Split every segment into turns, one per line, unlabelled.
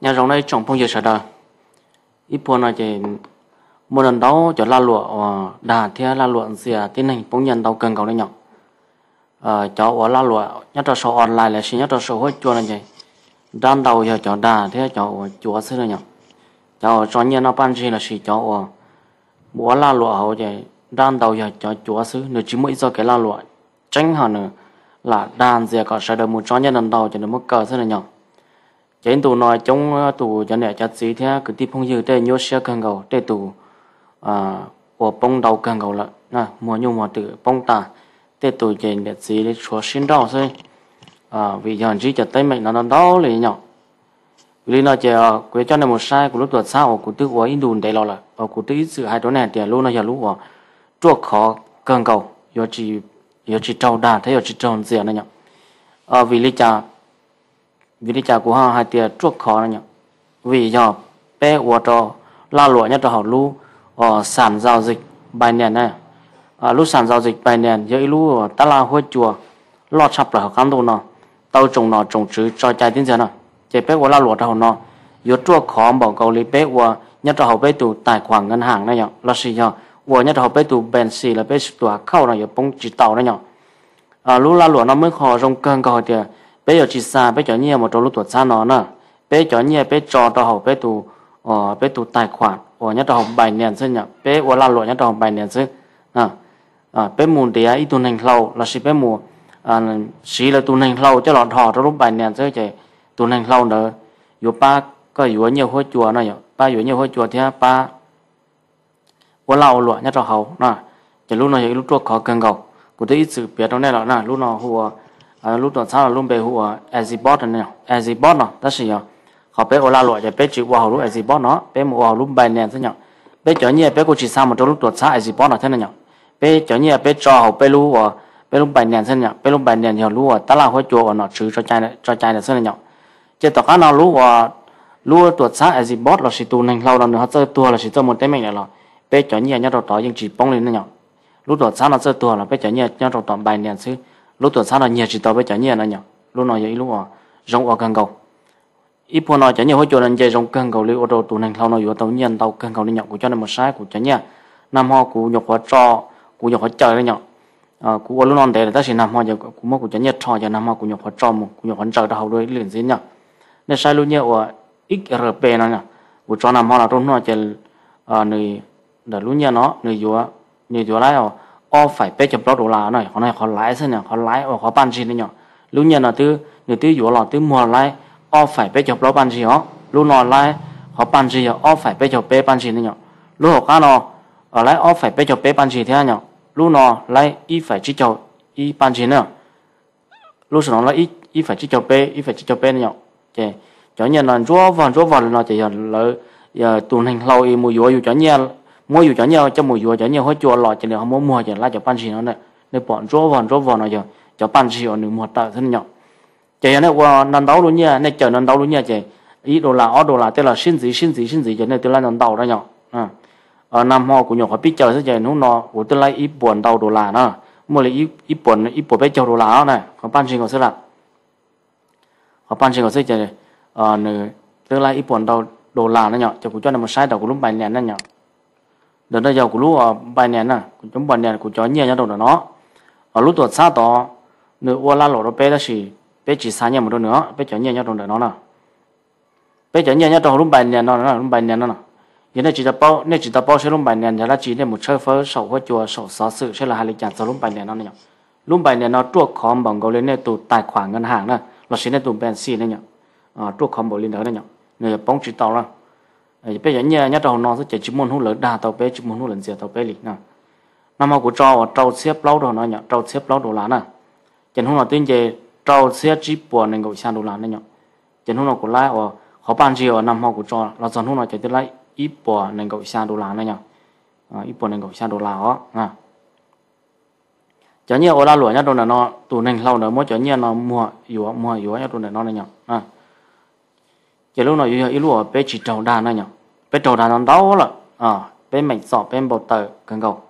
nhà rộng này trồng phong giờ sợ đời. Ít buồn là chỉ một lần đó cho la lụa ờ, đà theo la lụa gì tiến hành phong nhân đầu cần cầu đấy nhở ờ cho ở la lụa nhất là số online là xin nhất là số hết chua là gì đan đầu giờ cho đà thế cho chùa xưa nhở cho cho nhân nó ban gì là chỉ cho ở bữa la lụa hậu vậy đan đầu giờ cho chùa xứ, nửa chỉ mỗi do cái la lụa. Tránh hẳn là đàn gì có sợ được một cho nhân lần đầu cho nó mất cờ xưa nhở trên tù nói trong ờ, tù cho nè chặt gì thế cứ tiếp phong dư để nhớ xe cần cầu để tù à của bông đầu cần cầu là nè mua nhung mua từ bông ta để tù trên để gì để cho xin đau thôi. À vì giờ chỉ chặt tay mình nó nó đau liền nhở vì nó chỉ quế cho nên một sai của lúc tuổi sau, của tư của Indo để lo là và của tư sự hai đứa này thì luôn nó giờ lúc của chuột khó cần cầu giờ chỉ giờ chỉ trâu đà thế giờ chỉ trâu gì nữa nhở à vì lý cha vì đi cha của họ hai tia chuột khó nữa nhở vì giờ bé của trò, la lụa nhất là họ lu ở sản giao dịch bài nền này. À lúc sản giao dịch bài nền giờ lu ta la hôi chùa, lo chập là họ cán đồ nó tàu trồng nó trồng chữ cho trái tiếng giờ nọ. Chỉ bé của la lụa cho nó yếu chua khó bảo cầu lý bé của nhất là họ bé tụ tài khoản ngân hàng này nhở là gì nhở của nhất là họ bé tụ bền xì là bé tụ khâu này yếu bông chỉ tàu này nhở à lúc la lụa nó mới khó trong cơn cầu thì bé giờ chỉ xa bé cho nhiều một chỗ lúc tuổi xa nó nè. Bé cho nhiều bé cho cho học bé tu, ờ bé tu tài khoản. Của nhất là học bài nền sinh nhở bé của là lụa nhất là học bài nền sinh à à bé muốn thì ai tu hành lâu là gì bé muốn à xí là tu hành lâu cho lọt họ cho lúc bài nền sinh chạy tu hành lâu nữa yếu ba có yếu nhiều hơi chùa này ba yếu nhiều hơi chùa thì ba của lâu lụa nhất là học, nè. Chỉ lúc này lúc trước khó cần cầu của tôi ít sự biết đó này là nè lúc nào hùa à lúc đó sao là lúc về hùa azibot à, này azibot nó đó là họ bé ở la loại để bé chịu qua họ lúc azibot nó bé mua họ lúc bài nền thế nhở. Bé cho nhẹ bé cũng chỉ sao mà trong lúc đó sao azibot nó thế này nhở. Bé cho nhẹ bé cho họ bé lúc bé lúc bài nền thế nhở. Bé lúc bài nền thì lúc ta là hôi chùa nó chữ cho trai cho trai là thế này nhở. À, chỉ tao cái nào lúc và lúc tuột xã ở là chỉ tu nành lâu là nữa, họ chơi tua là chỉ chơi một cái mình này là bé cho nhẹ nhá đầu đó nhưng chỉ bông lên nữa nhở. Lúc đó xã nó chơi tua là bé cho nhẹ nhá đầu đó bài nền chứ lúc tuần sau là nhiều chỉ tao với cho nhiều nữa nhở lúc nào vậy lúc à rong ở cần cầu. Ít phụ nào cho nhiều hỗ trợ nên chơi rong cần cầu lưu ô tô tụ này lâu này vừa tao nhiên tao cần cầu nên nhở của cho nên một sai của cho nhiều năm ho của nhọc hóa cho của nhọc hóa trời đấy nhở à ờ, của lúc non để là ta chỉ năm ho giờ của mất của cho nhiều cho cho năm ho của nhọc hóa cho một của nhục hóa trời hầu đôi liền gì nhở nên sai luôn nhiều ở XRP nó nhở, của cho năm ho là trong ờ, nó chơi à người để luôn nhiều nó người vừa người vừa lái rồi o phải bé chụp đồ là này họ này họ lái thế nhỉ họ lái và họ ban gì đấy nhở. luôn nhiều là thứ người thứ yếu là thứ mua lái o phải bé chụp đô ban gì họ luôn nó lái họ ban gì o phải bé chụp bé ban gì đấy nhở. lúc họ cá nó ở lái o phải bé chụp bé ban gì thế nhở. lúc nó lái y phải chỉ cho y ban gì nữa lúc nó lái y y phải chỉ cho bé y phải chỉ cho bé nhở. chế cho nên là chúa vào chúa vào là chỉ là giờ tuần hành lâu y mùi vừa cho nhau mua dù cho nhau, cho mua dù cho nhau hết chùa lọ chỉ là không muốn mua chỉ là cho ban xì nó này để bọn rô vào rô vào nó cho cho ban chỉ ở nửa một tờ thân nhỏ. Chạy này, qua nằm đấu luôn nha, này chờ nằm đấu luôn nha chạy ý đồ là ở đồ là, tức là sinh gì sinh gì sinh gì cho nên tức là nằm đấu đó nhỏ. À ở năm họ của nhỏ họ biết chờ thế chạy nó nó của tức là ít buồn đầu đồ là nó. Mua lại ít ít buồn ít buồn biết chờ đồ là này. Có ban xì có sẽ là có ban xì có sẽ chạy ờ nửa tức là ít buồn đầu đồ là nó nhỏ. Cho cũng cho nó một sai đầu của lúc bài này nó nhỏ. Đợt đó giờ của lúc bài nền nè của chúng bài nền của cho nhiều nhau đầu nó ở lúc tuổi xa đó nửa qua la lộ nó bé đó chỉ bé chỉ xa nhau một đôi nữa bé cho nhiều nhau đầu nó nè bé cho nhiều nhau đầu lúc bài nền nó lúc bài nền nó nè hiện nay chỉ là bao nên chỉ là bao sẽ lúc bài nền là chỉ nên một chơi phơi sầu hoa chùa sầu xóa sự sẽ là hai lịch trả lúc bài nền nó nhỏ lúc bài nền nó chuột khó bằng gọi lên nên tụ tài khoản ngân hàng nè là sẽ nên tụ bèn xì này nhỉ à chỗ không bỏ lên đó nhở người bóng chỉ tàu là bây giờ nhà nhà đầu nó sẽ chỉ muốn hút lớn đa tàu bé chỉ muốn hút lớn gì tàu bé lịch nè năm mà của trâu trâu xếp lâu đồ nó nhở trâu xếp lâu đồ lá nè chẳng hôm nào tiên về trâu xếp chỉ bùa nên gọi sang đồ lá nè nhở chẳng hôm nào của lái ở họ ban chiều năm mà của trâu là chẳng hôm nào chỉ tới lấy ít bùa nên gọi sang đồ lá nè nhở ít bùa nên gọi sang đồ lá đó nè chẳng nhiều ở la lụa nhà đồ này nó tụ nên lâu nữa mỗi chẳng nhiều nó mua yếu mua yếu nhà đồ này nó này nhở à chỉ lúc nào yêu yêu bé chỉ trâu đa nè nhở bé trâu đàn nó đau là à bé mình sọ bé bột tờ cần cầu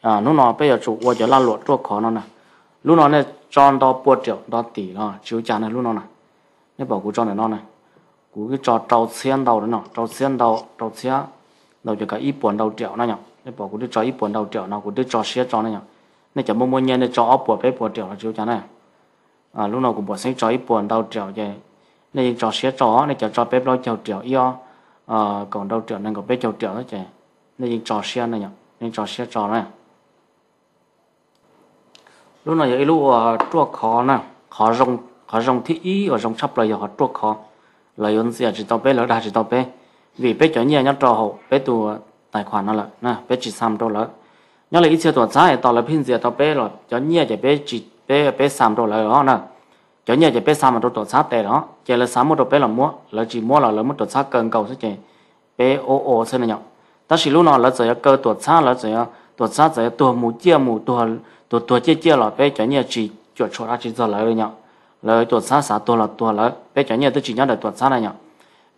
à lúc nào bây giờ chủ qua giờ la lụa chỗ khó nó nè lúc nào này tròn đó bột triệu đó tỷ nó chiếu chán này lúc nào nè nếu bảo cú tròn này nó này cú cái trò trâu xiên đầu đó nọ trâu xiên đầu trâu xía đầu cho cả ít buồn đầu triệu nó nhở để bảo cú đi trò ít buồn đầu triệu nào cú đi trò xía chọn này nhở nên chả mua mua nhẹ nên trò ốp buồn bé buồn triệu là chiếu chán này à lúc nào cũng bỏ sinh trò ít buồn đầu triệu vậy nên trò xía trò nên chọn trò bé đầu triệu triệu yêu à còn đâu triệu nên có bé châu triệu đó chị? Nên trò xe này nhở nên trò xe trò này. Lúc nào vậy lúc ờ, chua khó nè. Khó rong khó rong thị ý ở rong sắp lại họ chua khó. Là ơn gì chỉ tao bé lỡ đã chỉ tao bé vì bé cho nhiều nhá trò hậu bé tù tài khoản nó là, nè bé chỉ xăm trò lỡ. Nhớ là ít xe tuổi trái tao là pin gì tao bé rồi. Cho nhiều chỉ bé chỉ bé bé xăm trò lỡ đó nè cho nhiều chỉ biết sao mà trò tuổi sát tệ đó. Chỉ là xăm một trò bé là mua là chỉ mua là lấy một tuổi sát cần cầu sẽ chỉ bé ô ô xem này nhở ta chỉ lúc nào là giờ cơ tuổi sát là giờ tuổi sát giờ tuổi mù chia mù tuổi tuổi tuổi chia chia là bé cho nhiều chỉ chuột chuột ra chỉ giờ lấy rồi nhở lấy tuột sát sát tuột là tuột lấy bé cho nhẹ tôi chỉ nhớ được tuột sát này nhở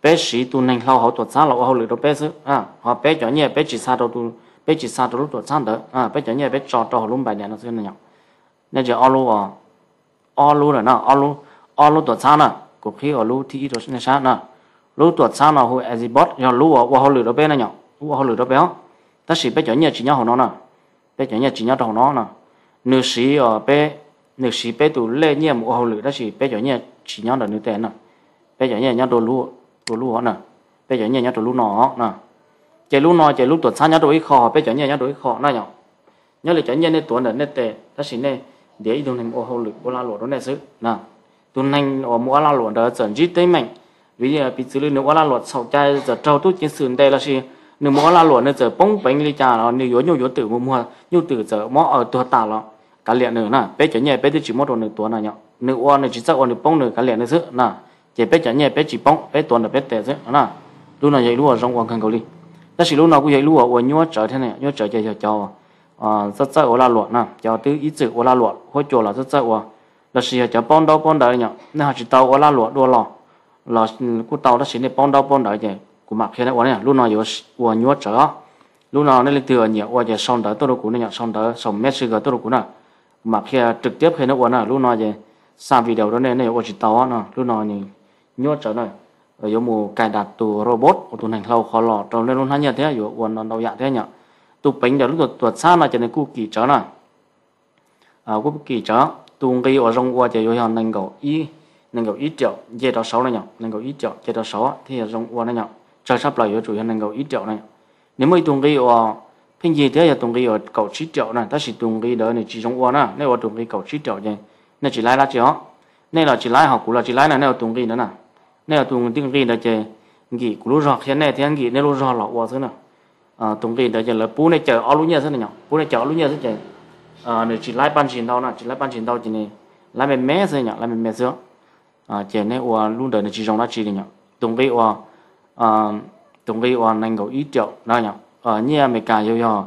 bé sĩ tu nên lâu hậu tuột sát là hậu lựa được bé chứ à họ bé cho nhẹ bé chỉ sát đâu tu bé chỉ sát đâu lúc tuột xa đỡ. À bé cho nhẹ bé cho cho họ luôn bài này nó xem này nhở nên giờ alo à ờ, alo rồi nè alo alo tuột sao nè cuộc khi ở lu thì rồi nên sao nè lu tuột sao nè hồi ai gì bớt giờ lu ở họ lửa đó bé nè nhở lu họ lửa đó bé ta chỉ bé cho nhẹ chỉ nhau họ nó nè bé cho nhẹ chỉ nhau đầu nó nè nữ sĩ ở bé nếu sĩ bé tụ lê nhẹ một hậu lửa đó chỉ bé cho nhẹ chỉ nhau là nữ tên nè bé cho nhẹ nhau đồ lúa đồ lúa nè bé cho nhẹ nhau đồ lu nọ nè chạy lu nọ chạy lu tuột sao nhau đồ ít khó bé cho nhẹ nhau đồ ít khó nè nhở nhớ là cho nhẹ nên tuột là nên tệ ta chỉ nên để ý đồ này một hậu lực bộ la lụa đó này chứ. Nè tuần này ở mua la lụa đó, chuẩn chỉ tới mạnh vì giờ bị xử lý nếu la lụa sau trái giờ trâu tốt trên sườn đây là gì? Nếu mua la lụa nên giờ bông bánh đi cha nó nếu yếu nhiều yếu tử mua mua nhiều tử giờ mỏ ở tua tả nó cả liền nữa nè bé chở nhẹ, bé chỉ mua đồ nửa tuần nào nhở nửa oan này chỉ chắc oan nửa bông nửa cả liền nữa chứ nè chỉ bé chở nhẹ, bé chỉ bông bé tuần là bé tệ chứ nè lúc nào vậy lúc nào trong quan khăn cầu đi. Ta chỉ lúc nào cũng vậy lúc nào oan nhua trở thế này nhua trở chạy cho cho Ờ, à rất chắc la luộc nè cho thứ ít chữ oan la luộc hỗ trợ là rất chắc oan là sự cho bông đâu bông nhở. Nên họ chỉ tàu oan la luộc đua lò. Là cú tàu đó chỉ nên bông đâu bông đợi vậy Của mặt kia này oan này lúc nào vậy oan nhua trở lúc nào nên từ nhiều oan vậy xong đợi tôi đâu cũng nên xong đó xong mét sư tôi đâu cũng nè. Mặt kia trực tiếp khi nó uốn à lúc nào vậy sang video đó nên này ở chỉ tao nó lúc nào thì nhớ trở này ở chỗ mù cài đặt từ robot của tuần hành lâu khó lọ trong nên luôn hắn nhận thế ở uốn nó đâu dạng thế nhở tụ bánh đó lúc tụt tuột xa là cho nên cú kỳ trở nè, à cú kỳ trở tụng cái ở trong qua chỉ hàng năng cầu ý năng cầu ít triệu dễ đó sáu này nhở, năng cầu ít triệu dễ đó sáu thì ở trong qua này nhở cho sắp lại ở chủ yếu năng cầu ít triệu này nếu mới tụng cái ở hình gì thế là tụng cái ở cầu chín triệu này ta chỉ tụng cái đó này chỉ trong qua nè nếu ở tụng cái cầu chín triệu này nên chỉ lái lá chỉ họ. Nên là chỉ lái học cũng là chỉ lại là nếu tụng cái đó nè. Nếu là tung tiếng cái đó chơi nghỉ cũng lúc rồi hiện nay thì anh nghỉ nếu lúc rồi là qua thế nào à tung cái đó giờ là bố này chờ ở lúc nhớ thế nào? Bố này chờ ở lúc nhớ thế chơi à nếu chỉ lái ban chiến đấu nè chỉ lái ban chiến đấu chỉ này, lái mẹ mẹ thế nhỉ lái mẹ mẹ thế à chờ này qua luôn đời này chỉ trong đó chỉ này nhỉ tung cái qua à tung cái qua năng cầu ít triệu đó nhỉ ở nhà mẹ cả yêu yo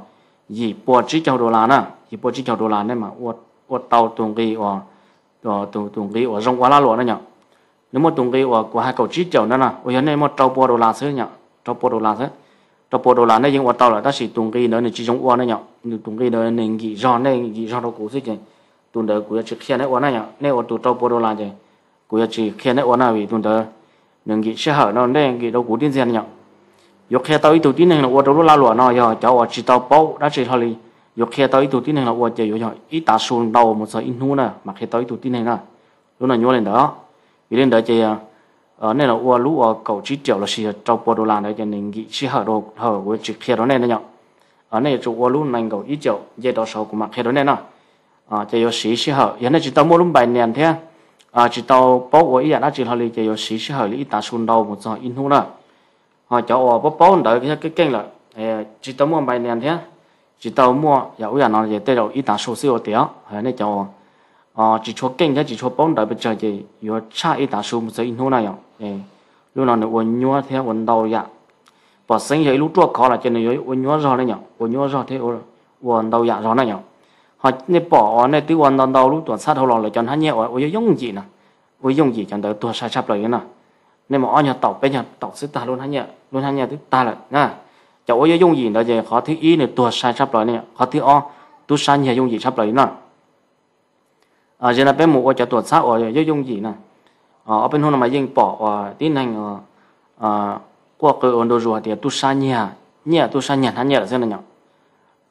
gì bỏ chỉ cho đô la nè gì bỏ chỉ cho đô la nè mà ô ô tàu tung cái qua ô tung tung cái qua rong qua la lụa nè nhở nếu mà tung cái qua qua hai cầu chỉ triệu nữa nè ô hiện nay mà tàu bỏ đô la xứ nhở tàu bỏ đô la xứ cho bộ đồ là này nhưng mà tàu là ta chỉ tung cái nữa này chỉ trong uo này nhở nhưng tung cái nữa này gì giòn này gì giòn đâu cũng xích này tung đỡ của chỉ khen này uo này nhở này uo tàu cho bộ đồ là gì của chỉ khen này uo này vì tung đỡ nên gì sẽ hở nó này gì đâu cũng tin tiền nhở yok khe tàu ít tụt tin này là uo đâu la lụa nó giờ cháu uo chỉ tàu bao đã chỉ thôi đi yok khe tao ít tụt tin này là uo chỉ rồi ít ta xuống đầu một số ít nu nè mà khe tàu ít tụt tin này nè lúc này nhô lên đó vì lên đó chơi ở nên là ua lũ ở cầu chỉ tiểu là xì trong bộ đồ la đấy, cho nên nghị chỉ hở đồ, hở với chỉ kia đó nên đấy nhở. Ở nên chỗ ua lũ mình cầu ít tiểu dây đó sau của mặt kia đó nên à à chỉ có xì xì hở. Hiện nay chỉ tao mua lũ bài nền thế à chỉ tao bó của nhà là chỉ hơi chỉ có xì xì hở lý ta xuân đầu một giờ in hú đó. Họ cháu bó bó đợi cái cái kênh là chỉ tao mua bài nền thế chỉ tao mua dạo nhà nó về tới ít ta số siêu tiểu hiện nay cháu ờ chỉ cho kênh thế chỉ cho bóng đại bây giờ thì có cha ít tao xuống một số in hô này rồi lúc nào nó uốn nhua theo uốn đầu ya bỏ sinh vậy lúc trước khó là cho nên uốn nhua rồi này nhở uốn nhua rồi thế uốn đầu ya rồi này nhở họ nên bỏ này tiêu uốn đầu đầu lúc tuần sát hồi là cho hắn nhẹ uốn dùng gì nè? Uốn dùng gì cho đỡ tuần sai sắp lại nè? Nên mà anh tàu bây giờ tàu sẽ ta luôn hắn nhẹ, luôn hắn nhẹ thứ ta là nha cháu ấy dùng gì đó giờ khó thứ ý này tua sai sắp lại nè, khó thứ o tu sai nhà dùng gì sắp lại nè à giờ là bé mù cho tua sao ở giờ dùng gì nè ở bên hôm mà dùng bỏ ờ, và tiến hành à ờ, qua cái ổn đồ rùa thì tu sa nhà nhà tu sa nhà hắn nhà là thế nào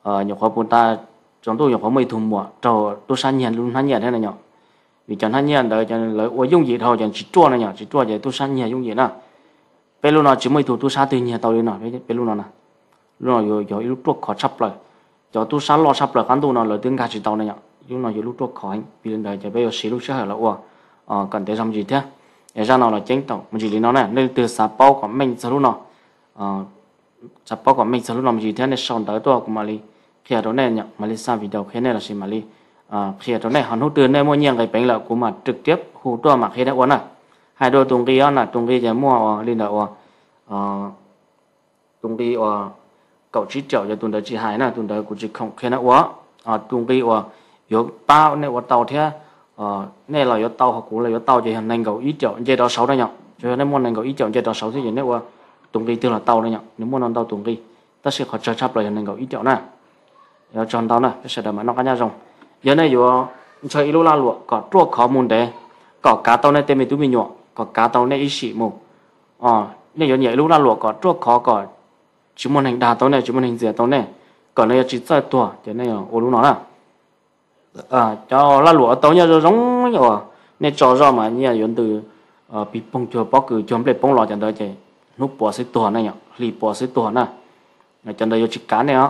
ờ nhiều khóa bún ta, chúng tôi nhiều khóa mấy thùng mùa cho tu sa nhà luôn hắn nhà thế nào vì chẳng hắn nhà đời chẳng lấy ôi dùng gì thôi chẳng chỉ chua này nhở chỉ chua vậy tu sa nhà dùng gì nè. Bé lúc nào chỉ mấy thùng tu sa từ nhà tàu đi nào bé lúc nào nè? Lúc nào rồi rồi lúc tuột khó chấp lại cho tu sa lo chấp lại khán tu nào lời tiếng ca chỉ tàu này nhở lúc nào dù lúc tuột khỏi, vì lần đời giờ bây giờ xí lúc sẽ hở là, ủa ờ cần tới làm gì thế? Để ra nào là chính tổng mình chỉ lý nó này, nên từ xã bao của mình sau lúc nào? Ờ xã bao của mình sau lúc nào gì thế này, xong tới tôi của mà li khi đó này nhận mà li sang đầu khi này là gì mà li ờ khi đó này hắn hút từ này mua nhiều cái bánh là của mà trực tiếp hút trợ mà khi đã uống này hai đôi tung kia là tung kia giờ mua ờ, lên đầu ờ, ờ tung kia ờ cậu chỉ chở cho tung đó chỉ hai là tung đó cũng chỉ không khi nó uống. Ờ tung kia ờ yếu tao này uốn tàu thế ờ nè là yếu tàu học cũ là yếu tàu chỉ hình năng gấu ít chọn chơi đó sáu đây nhở cho nên muốn năng gấu ít chọn chơi đó sáu thì gì nếu qua tung đi tương là tàu đây nhở nếu muốn ăn tàu tung đi ta sẽ khó chơi chấp lại năng gấu ít chọn nè yếu chọn tàu nè cái sẽ đảm bảo nó cái nhà rồng giờ này yếu chơi ít la lụa có chuột khó muốn đấy có cá tàu này tên mình tụi mình nhọ có cá tàu này ít xị mù ờ này yếu nhảy lúc la lụa có chuột khó có chỉ muốn hành đà tàu này chỉ muốn hành dẻ tàu này còn này chỉ chơi tua thế này ô lúc nó là à cho lá lúa tao nhớ giống rồi nên cho ra mà, như là từ ờ bị bông cho bóc cứ chấm để bông lò chẳng đợi chạy nút bỏ sẽ tuần này nhở lì bỏ sẽ tuần nè là chẳng đợi chỉ cá này á.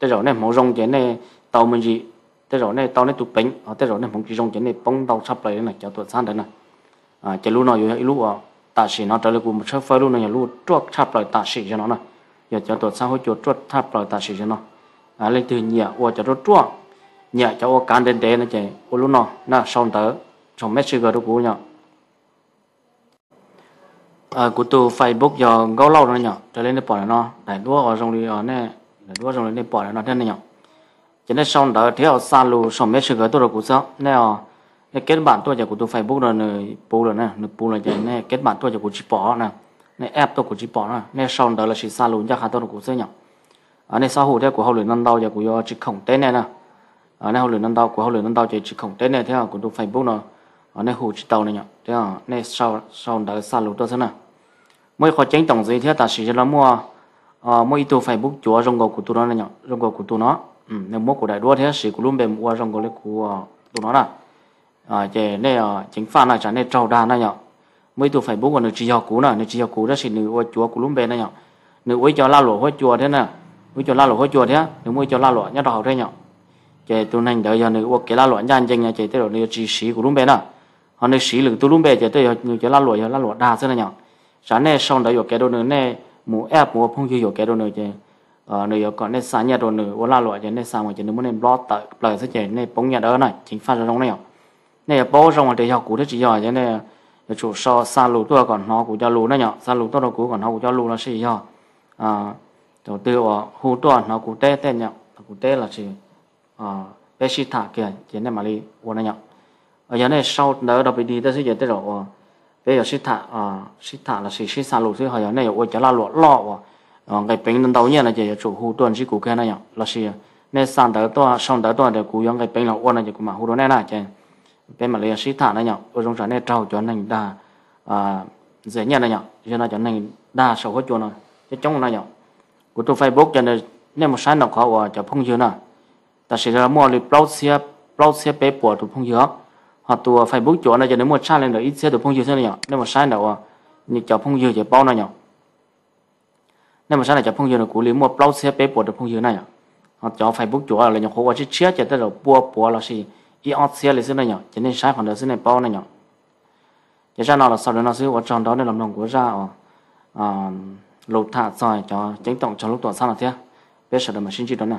Thế rồi này màu rong cái này, tàu mình gì thế rồi này, tàu này tụt bánh. À thế rồi này mong chỉ rong cái này bông tàu sắp lại này, cho tuần sang đấy nè à chỉ lúc nào rồi lúc à ta sĩ nó trở lại cùng một số phơi lúc này lúc chuột sắp lại ta sĩ cho nó nè giờ cho tuần sang hỗ trợ chuột sắp lại ta sĩ cho nó. À lên từ nhà qua cho nó chuột nhà cho cán đến đến nó chạy ô lúc nào? Na xong tới xong mét sugar đó cũ nhở. À cụ tu Facebook giờ gấu lâu rồi nhở. Trở lên để bỏ nó. Đại đua ở trong đi ờ, ở nè. Đại đua trong để bỏ nó thế này nhở. Cho nên xong tới theo xa lù xong mấy tôi đó tôi cũng sao? Nè ờ, nè kết bạn tôi giờ cụ tu Facebook rồi nè, bù rồi nè nè bù rồi chạy nè kết bạn tôi giờ cụ chỉ bỏ nè. Nè app tôi của chỉ bỏ nè. Nè xong tới là chỉ xa lù chắc hả tôi cũng sao nhở? Ở nè xã hội theo của hậu luyện năm đầu giờ của ờ, yo chỉ khổng tên này nè ở đây hậu luyện năm đầu của hậu luyện năm đầu chỉ chỉ khổng tên này thế à của tôi Facebook nó ở đây hồ chỉ tàu này nhở? Thế à này sau sau đã xa lũ tôi à? thế nào mỗi khó tránh tổng gì thế à, ta cho nó mua. À mỗi tôi Facebook chúa gò của tôi nó này nhở? Trong của tôi nó. Ừ nếu mua của đại đua thế à, chỉ của luôn bề mua rong gò lấy của ờ, tôi nó là à chế à chính pha này chẳng này trâu đa này nhở? Mỗi tôi Facebook còn được chỉ học cũ này được chỉ học cũ đó chỉ nữ chúa của luôn bề này nhở? Nữ ấy cho la lộ hoa chùa thế nè. Với cho la lộ hoa chùa thế nữ mới cho la lộ nhớ đầu thế nhở? Chế tu nên đợi giờ này quốc cái la loạn gian chân nhà chế tới rồi chỉ sĩ của đúng bé nè họ này sĩ lực tu đúng bé chế tới giờ người chế la loạn giờ la loạn đa thế này nhở sáng nay xong đợi giờ cái đồ nữa nè mù ép mù phong chưa giờ cái đồ nữa chế ờ nữa còn này sáng nhà đồ nữa quốc la loạn chế này sáng mà chế nữa muốn nên lo tại lời thế chế này bóng nhà đó này chính phát ra trong này này bao trong mà để học cụ thế chỉ giờ chế này chủ so xa lù tôi còn nó của cho lù nó nhở xa lù tôi đâu cũng còn nó của cho lù là gì nhở, à đầu tư ở hồ toàn nó của tê tê nhở của tê là gì à bé sĩ thả kia chỉ nên mà đi uống này nhở ở nhà này sau đó đặc biệt đi, tới giờ tới rồi ờ. bây giờ sĩ thả à ờ, sĩ thả là sĩ sĩ xa lụt thì họ giờ này uống chỗ là lọ lọ à cái bệnh nhân đầu nhiên là chỉ chủ hú tuần sĩ cụ kia này nhở là sĩ nên sang tới to sang tới to để cụ giống ngày bình là uống này chỉ cụ mà hú đó này là chứ bé mà lấy sĩ thả này nhở ở trong này trâu cho nên đa à dễ nhận này nhở. Cho nên cho nên đa sầu hết chỗ này cái chống này nhở. Của tôi Facebook cho nên nên một sáng nào khó cho phong chưa nào ta sẽ ra mua lịch blog xe blog xe bé bỏ tụ phong dừa hoặc tụ facebook chỗ này cho nên mua sai lên được ít xe tụ phong dừa thế này nhở, nên mà sai nào à như chọn phong dừa chỉ bao này nhở nên mà sai này cho phong dừa là cú lý mua blog xe bé bỏ tụ phong dừa này nhở, hoặc cho facebook chỗ là nhở quá chỉ chia cho tới rồi bua bua là gì ít ăn xe là thế này nhở cho nên sai phần đó thế này bao này nhở cho ra nào là sau đó nó sẽ ở trong đó để làm lòng của ra à lột thả rồi cho chính tổng cho lúc tuần sau là thế bây giờ là mà xin chị đó nào